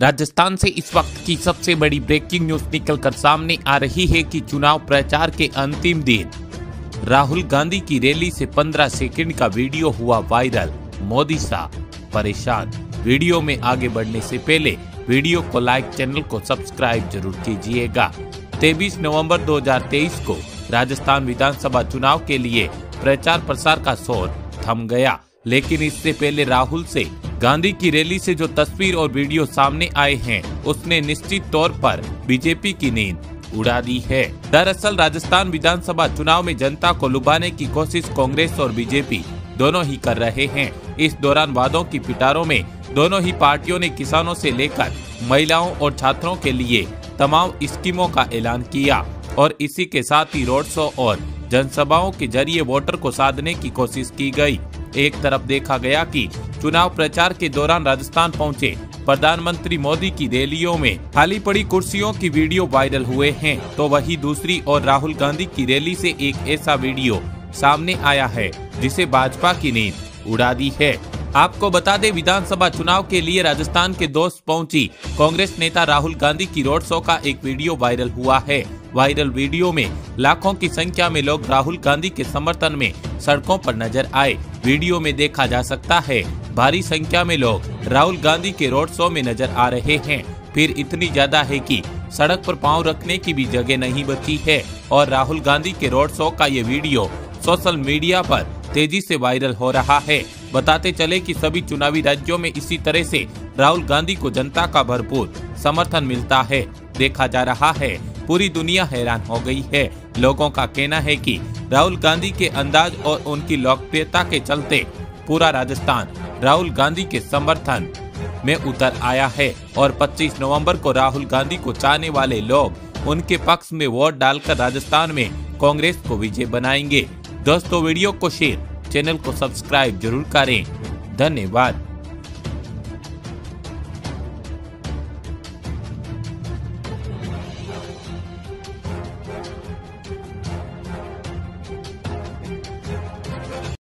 राजस्थान से इस वक्त की सबसे बड़ी ब्रेकिंग न्यूज़ निकलकर सामने आ रही है कि चुनाव प्रचार के अंतिम दिन। राहुल गांधी की रैली से 15 सेकंड का वीडियो हुआ वायरल। मोदी शाह परेशान। वीडियो में आगे बढ़ने से पहले वीडियो को लाइक, चैनल को सब्सक्राइब ज़रूर कीजिएगा। 23 नवंबर 2023 को राजस्थान विधानसभा चुनाव के लिए प्रचार प्रसार का शोर थम गया। लेकिन इससे पहले राहुल से गांधी की रैली से जो तस्वीर और वीडियो सामने आए हैं, उसने निश्चित तौर पर बीजेपी की नींद उड़ा दी है। दरअसल, राजस्थान विधानसभा चुनाव में जनता को लुभाने की कोशिश कांग्रेस और बीजेपी दोनों ही कर रहे हैं। इस दौरान वादों की पिटारों में दोनों ही पार्टियों ने किसानों से लेकर महिलाओं और छात्रों के लिए तमाम स्कीमों का ऐलान किया और इसी के साथ ही रोड शो और जनसभाओं के ज़रिए वोटर को साधने की कोशिश की गई। एक तरफ़ देखा गया कि चुनाव प्रचार के दौरान राजस्थान पहुँचे प्रधानमंत्री मोदी की रैलियों में खाली पड़ी कुर्सियों की वीडियो वायरल हुए हैं। तो वही दूसरी और राहुल गांधी की रैली से एक ऐसा वीडियो सामने आया है, जिसे भाजपा की नींद उड़ा दी है। आपको बता दें, विधानसभा चुनाव के लिए राजस्थान के दोस्त पहुँची कांग्रेस नेता राहुल गांधी की रोड शो का एक वीडियो वायरल हुआ है। वायरल वीडियो में लाखों की संख्या में लोग राहुल गांधी के समर्थन में सड़कों पर नज़र आए। वीडियो में देखा जा सकता है। भारी संख्या में लोग राहुल गांधी के रोड शो में नज़र आ रहे हैं। फिर इतनी ज़्यादा है कि सड़क पर पाँव रखने की भी जगह नहीं बची है और राहुल गांधी के रोड शो का ये वीडियो सोशल मीडिया पर तेज़ी से वायरल हो रहा है। बताते चले कि सभी चुनावी राज्यों में इसी तरह से राहुल गांधी को जनता का भरपूर समर्थन मिलता है। देखा जा रहा है पूरी दुनिया हैरान हो गई है। लोगों का कहना है कि राहुल गांधी के अंदाज और उनकी लोकप्रियता के चलते पूरा राजस्थान राहुल गांधी के समर्थन में उतर आया है और 25 नवंबर को राहुल गांधी को चाहने वाले लोग उनके पक्ष में वोट डालकर राजस्थान में कांग्रेस को विजय बनाएँगे। दोस्तों, वीडियो को शेयर, चैनल को सब्सक्राइब ज़रूर करें। धन्यवाद।